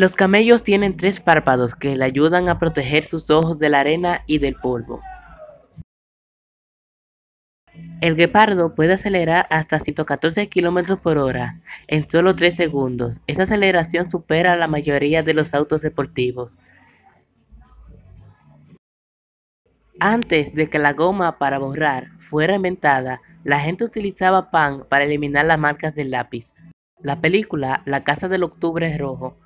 Los camellos tienen tres párpados que le ayudan a proteger sus ojos de la arena y del polvo. El guepardo puede acelerar hasta 114 km por hora en solo 3 segundos. Esa aceleración supera a la mayoría de los autos deportivos. Antes de que la goma para borrar fuera inventada, la gente utilizaba pan para eliminar las marcas del lápiz. La película La Casa del Octubre Rojo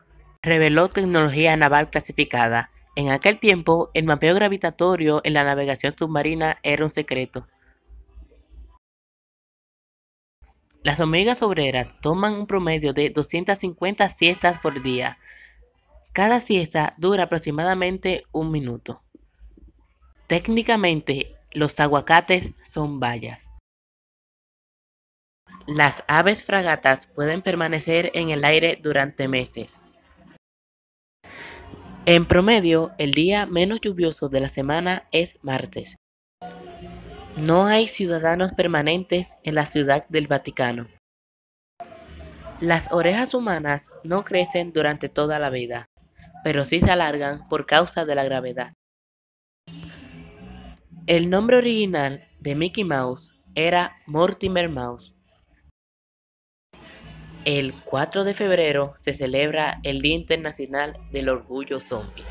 reveló tecnología naval clasificada. En aquel tiempo, el mapeo gravitatorio en la navegación submarina era un secreto. Las hormigas obreras toman un promedio de 250 siestas por día. Cada siesta dura aproximadamente un minuto. Técnicamente, los aguacates son bayas. Las aves fragatas pueden permanecer en el aire durante meses. En promedio, el día menos lluvioso de la semana es martes. No hay ciudadanos permanentes en la Ciudad del Vaticano. Las orejas humanas no crecen durante toda la vida, pero sí se alargan por causa de la gravedad. El nombre original de Mickey Mouse era Mortimer Mouse. El 4 de febrero se celebra el Día Internacional del Orgullo Zombie.